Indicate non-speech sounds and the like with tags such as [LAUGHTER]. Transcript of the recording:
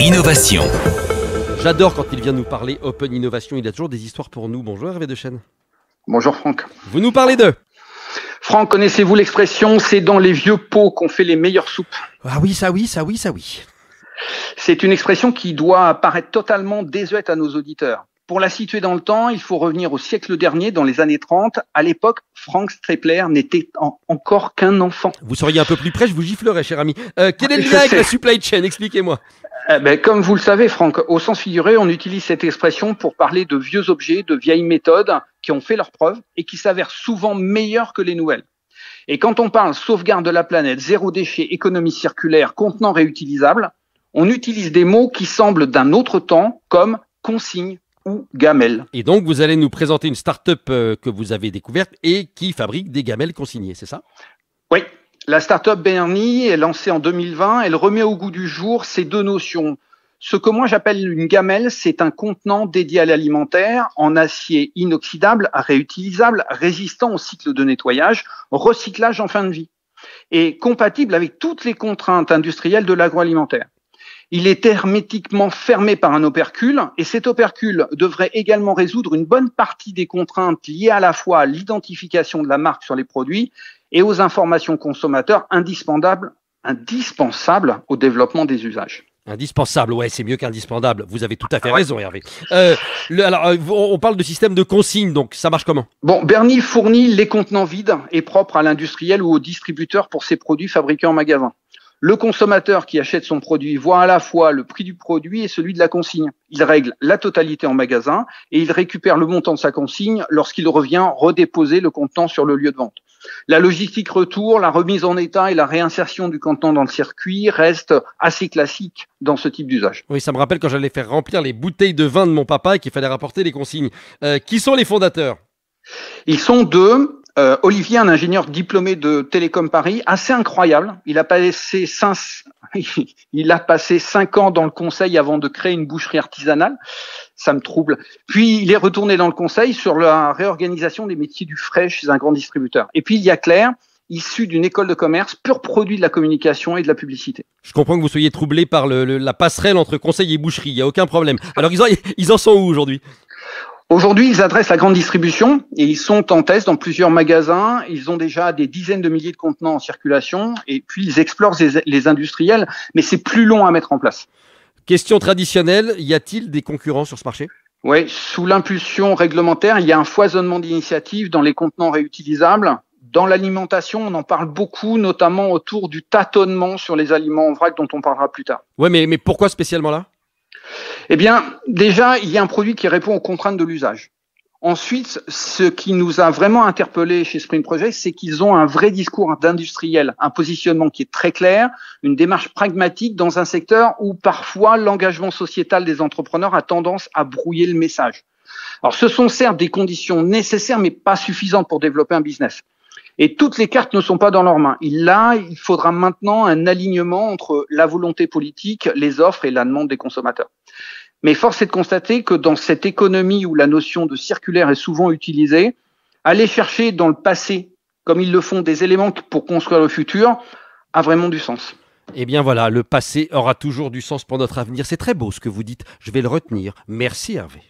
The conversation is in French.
Innovation. J'adore quand il vient nous parler Open Innovation. Il a toujours des histoires pour nous. Bonjour Hervé Dechaine. Bonjour Franck. Vous nous parlez de Franck, connaissez-vous l'expression c'est dans les vieux pots qu'on fait les meilleures soupes? Ah oui, ça oui, ça oui, ça oui. C'est une expression qui doit paraître totalement désuète à nos auditeurs. Pour la situer dans le temps, il faut revenir au siècle dernier, dans les années 30. À l'époque, Frank Strepler n'était en- encore qu'un enfant. Vous seriez un peu plus près, je vous giflerais, cher ami. Euh, quel est le lien avec la supply chain? Expliquez-moi. Eh ben, comme vous le savez, Franck, au sens figuré, on utilise cette expression pour parler de vieux objets, de vieilles méthodes qui ont fait leurs preuves et qui s'avèrent souvent meilleures que les nouvelles. Et quand on parle sauvegarde de la planète, zéro déchet, économie circulaire, contenant réutilisable, on utilise des mots qui semblent d'un autre temps, comme consigne ou. Et donc, vous allez nous présenter une start-up euh, que vous avez découverte et qui fabrique des gamelles consignées, c'est ça? Oui, la startup Bernie est lancée en 2020. Elle remet au goût du jour ces deux notions. Ce que moi j'appelle une gamelle, c'est un contenant dédié à l'alimentaire en acier inoxydable, réutilisable, résistant au cycle de nettoyage, recyclage en fin de vie et compatible avec toutes les contraintes industrielles de l'agroalimentaire. Il est hermétiquement fermé par un opercule et cet opercule devrait également résoudre une bonne partie des contraintes liées à la fois à l'identification de la marque sur les produits et aux informations consommateurs indispensables, indispensables au développement des usages. Indispensable, ouais, c'est mieux qu'indispensable. Vous avez tout à fait Ah ouais. raison, Hervé. Euh, le- alors, euh, on parle de système de consigne, donc ça marche comment? Bon, Bernie fournit les contenants vides et propres à l'industriel ou au distributeur pour ses produits fabriqués en magasin. Le consommateur qui achète son produit voit à la fois le prix du produit et celui de la consigne. Il règle la totalité en magasin et il récupère le montant de sa consigne lorsqu'il revient redéposer le contenant sur le lieu de vente. La logistique retour, la remise en état et la réinsertion du contenant dans le circuit restent assez classiques dans ce type d'usage. Oui, ça me rappelle quand j'allais faire remplir les bouteilles de vin de mon papa et qu'il fallait rapporter les consignes. Euh, qui sont les fondateurs? Ils sont deux. Euh, Olivier, un ingénieur diplômé de Télécom Paris, assez incroyable. Il a passé cinq, [LAUGHS] il a passé cinq ans dans le conseil avant de créer une boucherie artisanale. Ça me trouble. Puis il est retourné dans le conseil sur la réorganisation des métiers du frais chez un grand distributeur. Et puis il y a Claire, issu d'une école de commerce, pur produit de la communication et de la publicité. Je comprends que vous soyez troublé par la passerelle entre conseil et boucherie, il n'y a aucun problème. Alors, ils en, ils en sont où aujourd'hui? Aujourd'hui, ils adressent la grande distribution et ils sont en test dans plusieurs magasins. Ils ont déjà des dizaines de milliers de contenants en circulation et puis ils explorent les, les industriels, mais c'est plus long à mettre en place. Question traditionnelle, y a-t-il des concurrents sur ce marché? Oui, sous l'impulsion réglementaire, il y a un foisonnement d'initiatives dans les contenants réutilisables. Dans l'alimentation, on en parle beaucoup, notamment autour du tâtonnement sur les aliments en vrac dont on parlera plus tard. Mais, mais pourquoi spécialement là? Eh bien, déjà, il y a un produit qui répond aux contraintes de l'usage. Ensuite, ce qui nous a vraiment interpellé chez Spring Project, c'est qu'ils ont un vrai discours d'industriel, un positionnement qui est très clair, une démarche pragmatique dans un secteur où parfois l'engagement sociétal des entrepreneurs a tendance à brouiller le message. Alors, ce sont certes des conditions nécessaires, mais pas suffisantes pour développer un business. Et toutes les cartes ne sont pas dans leurs mains. Là, il faudra maintenant un alignement entre la volonté politique, les offres et la demande des consommateurs. Mais force est de constater que dans cette économie où la notion de circulaire est souvent utilisée, aller chercher dans le passé, comme ils le font, des éléments pour construire le futur, a vraiment du sens. Eh bien voilà, le passé aura toujours du sens pour notre avenir. C'est très beau ce que vous dites, je vais le retenir. Merci Hervé.